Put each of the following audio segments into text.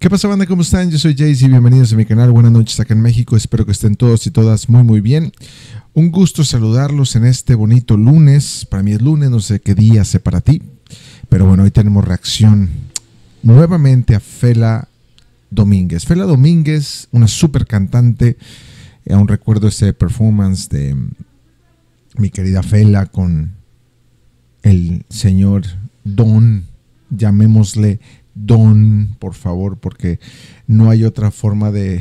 ¿Qué pasa, banda? ¿Cómo están? Yo soy Jayce y bienvenidos a mi canal. Buenas noches acá en México. Espero que estén todos y todas muy, muy bien. Un gusto saludarlos en este bonito lunes. Para mí es lunes, no sé qué día sé para ti. Pero bueno, hoy tenemos reacción nuevamente a Fela Domínguez. Fela Domínguez, una super cantante. Aún recuerdo ese performance de mi querida Fela con el señor Don, llamémosle Don, por favor, porque no hay otra forma de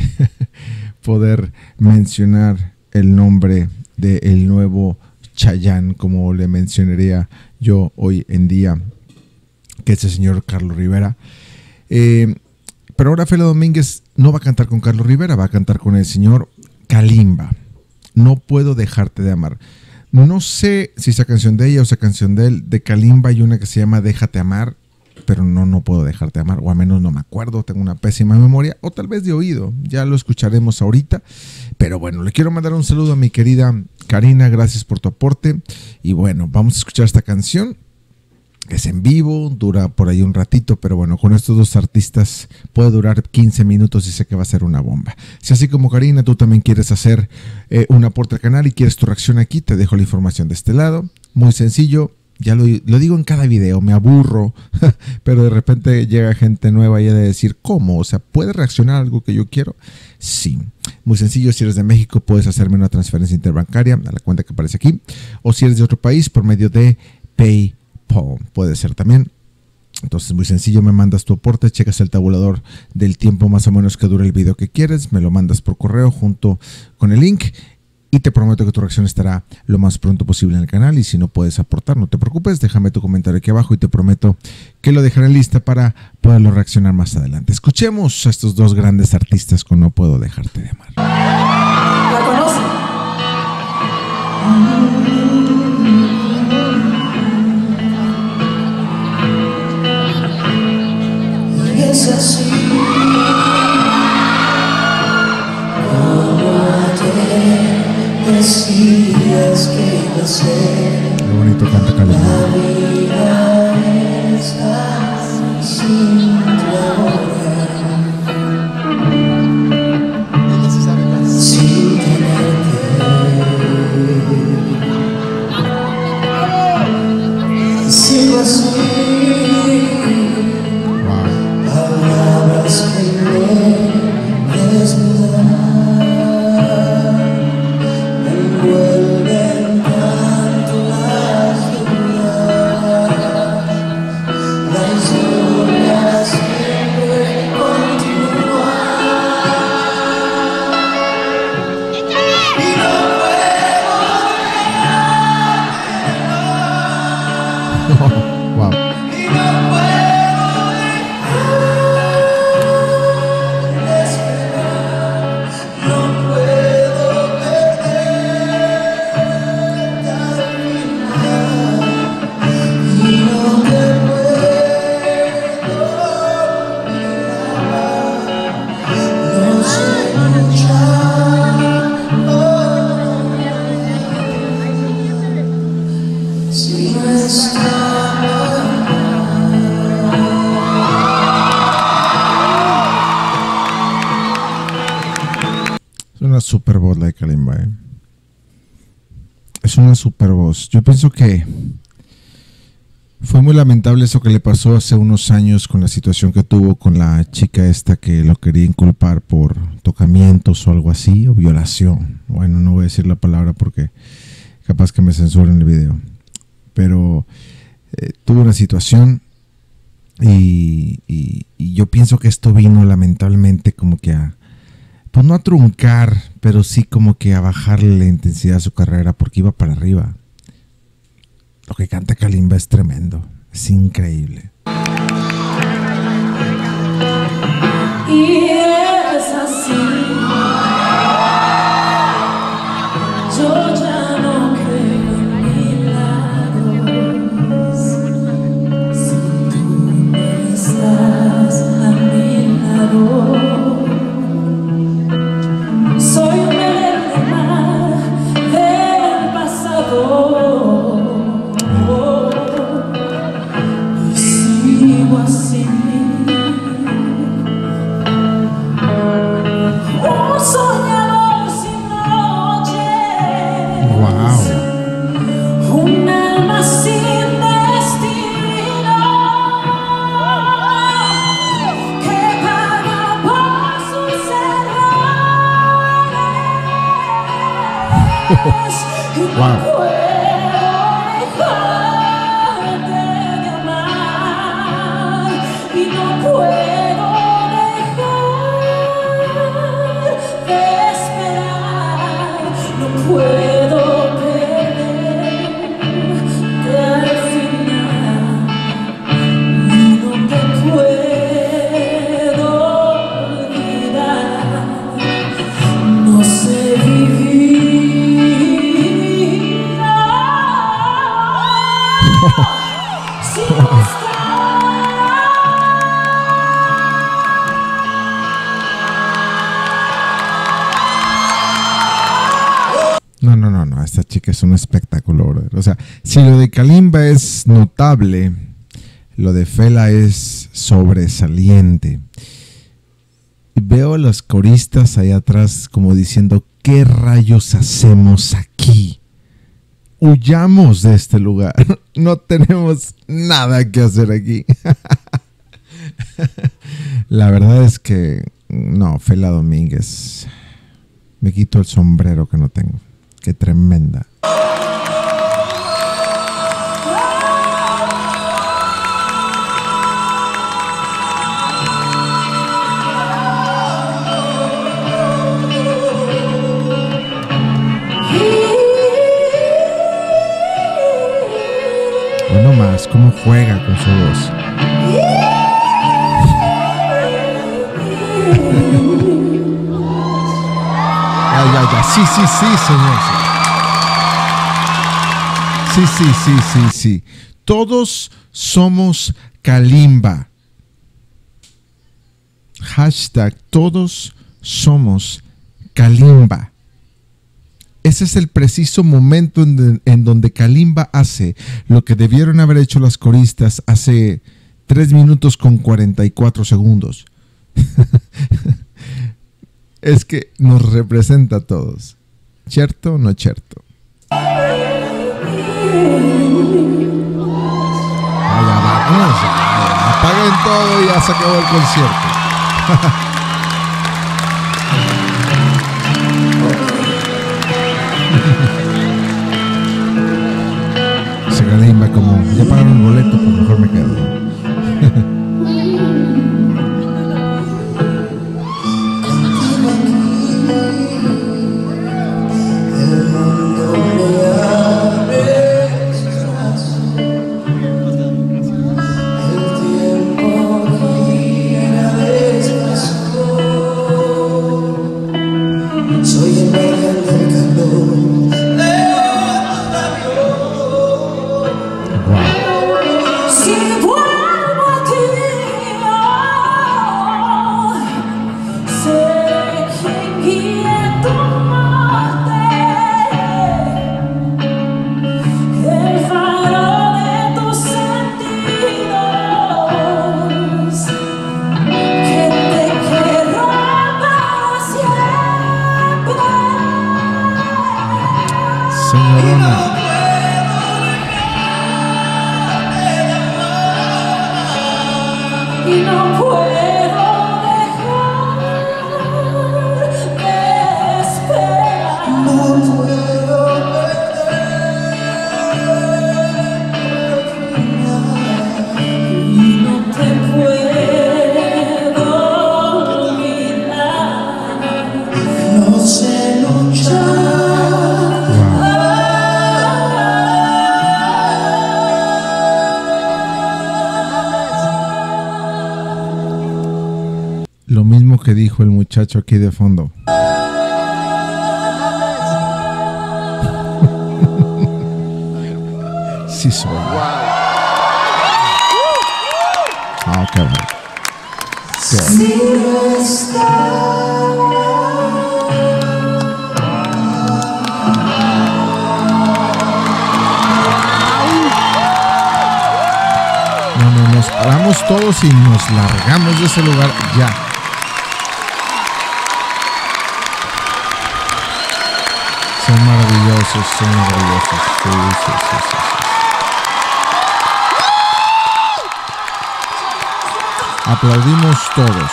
poder mencionar el nombre del nuevo Chayán, como le mencionaría yo hoy en día, que es el señor Carlos Rivera. Eh, pero ahora Fela Domínguez no va a cantar con Carlos Rivera, va a cantar con el señor Kalimba. No puedo dejarte de amar. No sé si esa canción de ella o esa canción de él. De Kalimba hay una que se llama Déjate amar pero no, no puedo dejarte amar, o al menos no me acuerdo, tengo una pésima memoria, o tal vez de oído, ya lo escucharemos ahorita. Pero bueno, le quiero mandar un saludo a mi querida Karina, gracias por tu aporte. Y bueno, vamos a escuchar esta canción. Es en vivo, dura por ahí un ratito, pero bueno, con estos dos artistas puede durar 15 minutos y sé que va a ser una bomba. Si así como Karina, tú también quieres hacer eh, un aporte al canal y quieres tu reacción aquí, te dejo la información de este lado. Muy sencillo, ya lo, digo en cada video, me aburro, pero de repente llega gente nueva y ha de decir, ¿cómo? O sea, ¿puede reaccionar a algo que yo quiero? Sí. Muy sencillo, si eres de México puedes hacerme una transferencia interbancaria a la cuenta que aparece aquí, o si eres de otro país por medio de PayPal, puede ser también. Entonces, muy sencillo, me mandas tu aporte, checas el tabulador del tiempo más o menos que dura el video que quieres, me lo mandas por correo junto con el link y te prometo que tu reacción estará lo más pronto posible en el canal y si no puedes aportar, no te preocupes, déjame tu comentario aquí abajo y te prometo que lo dejaré lista para poderlo reaccionar más adelante. Escuchemos a estos dos grandes artistas con No Puedo Dejarte de Amar. ¿La conoces? Qué bonito canta Calema. Super voz la de Kalimba. Es una super voz. Yo pienso que fue muy lamentable eso que le pasó hace unos años con la situación que tuvo con la chica esta que lo quería inculpar por tocamientos o algo así, o violación. Bueno, no voy a decir la palabra porque capaz que me censuren el video. Pero eh, tuvo una situación y yo pienso que esto vino lamentablemente como que a pues no a truncar, pero sí como que a bajarle la intensidad a su carrera porque iba para arriba. Lo que canta Kalimba es tremendo, es increíble. Si lo de Kalimba es notable, lo de Fela es sobresaliente. Y veo a los coristas ahí atrás como diciendo, ¿qué rayos hacemos aquí? Huyamos de este lugar. No tenemos nada que hacer aquí. La verdad es que, no, Fela Domínguez, me quito el sombrero que no tengo. Qué tremenda. Sí, sí, sí, señor. Sí, sí, sí, sí, sí. Todos somos Kalimba. Hashtag todos somos Kalimba. Ese es el preciso momento en, en donde Kalimba hace lo que debieron haber hecho las coristas hace 3 minutos con 44 segundos. es que nos representa a todos. ¿Cierto o no cierto? Apaguen todo y ya se acabó el concierto. Se Kalimba como, ya pagaron el boleto, pues mejor me quedo. Lo mismo que dijo el muchacho aquí de fondo. Sí soy. Ah, qué bueno. Qué bueno. Si no estás, No, no, nos paramos todos y nos largamos de ese lugar ya. Maravillosos, son maravillosos. Sí, sí, sí, sí, sí. Aplaudimos todos.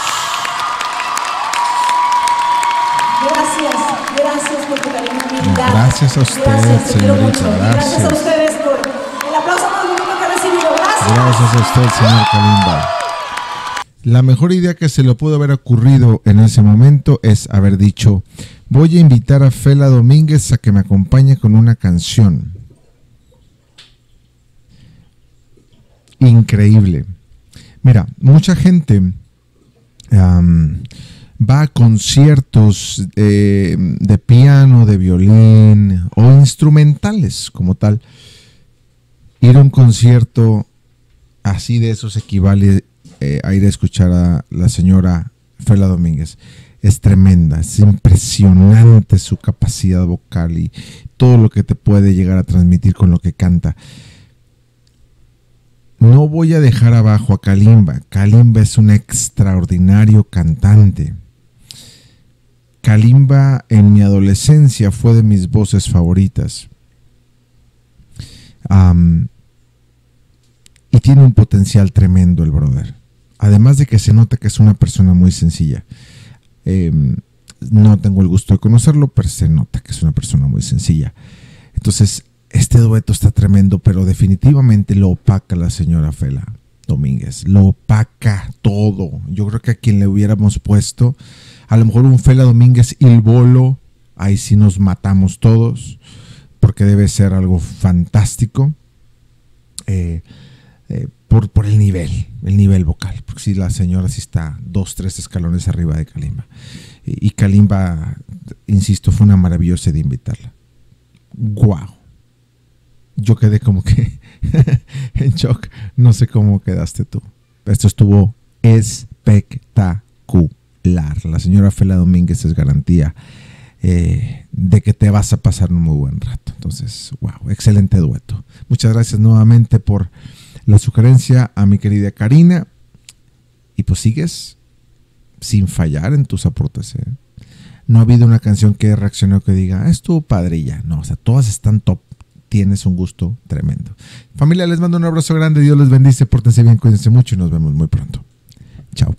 gracias, gracias por tu cariño, gracias. A usted, Gracias, señorita. Gracias a ustedes por el aplauso más bonito que he recibido. Gracias. Gracias a usted, señor Kalimba. La mejor idea que se le pudo haber ocurrido en ese momento es haber dicho, voy a invitar a Fela Domínguez a que me acompañe con una canción. Increíble. Mira, mucha gente va a conciertos eh, de piano, de violín o instrumentales como tal. Ir a un concierto así de esos equivale eh, a ir a escuchar a la señora Fela Domínguez. Es tremenda, es impresionante su capacidad vocal y todo lo que te puede llegar a transmitir con lo que canta. No voy a dejar abajo a Kalimba. Kalimba es un extraordinario cantante. Kalimba en mi adolescencia fue de mis voces favoritas. Y tiene un potencial tremendo el brother. Además de que se nota que es una persona muy sencilla. Eh, no tengo el gusto de conocerlo, pero se nota que es una persona muy sencilla. Entonces, este dueto está tremendo, pero definitivamente lo opaca la señora Fela Domínguez. Lo opaca todo. Yo creo que a quien le hubiéramos puesto, a lo mejor un Fela Domínguez y el bolo, ahí sí nos matamos todos, porque debe ser algo fantástico. Eh, eh, por el nivel, el nivel vocal, porque si la señora sí está dos, tres escalones arriba de Kalimba. Y, Kalimba, insisto, fue una maravillosa de invitarla. ¡Guau! Yo quedé como que en shock. No sé cómo quedaste tú. Esto estuvo espectacular. La señora Fela Domínguez es garantía eh, de que te vas a pasar un muy buen rato. Entonces, wow, excelente dueto. Muchas gracias nuevamente por la sugerencia a mi querida Karina. Y pues sigues sin fallar en tus aportes. ¿eh? No ha habido una canción que reaccionó que diga, "Ah, estuvo padrilla. No, o sea, todas están top. Tienes un gusto tremendo. Familia, les mando un abrazo grande. Dios les bendice. Pórtense bien, cuídense mucho y nos vemos muy pronto. Chao.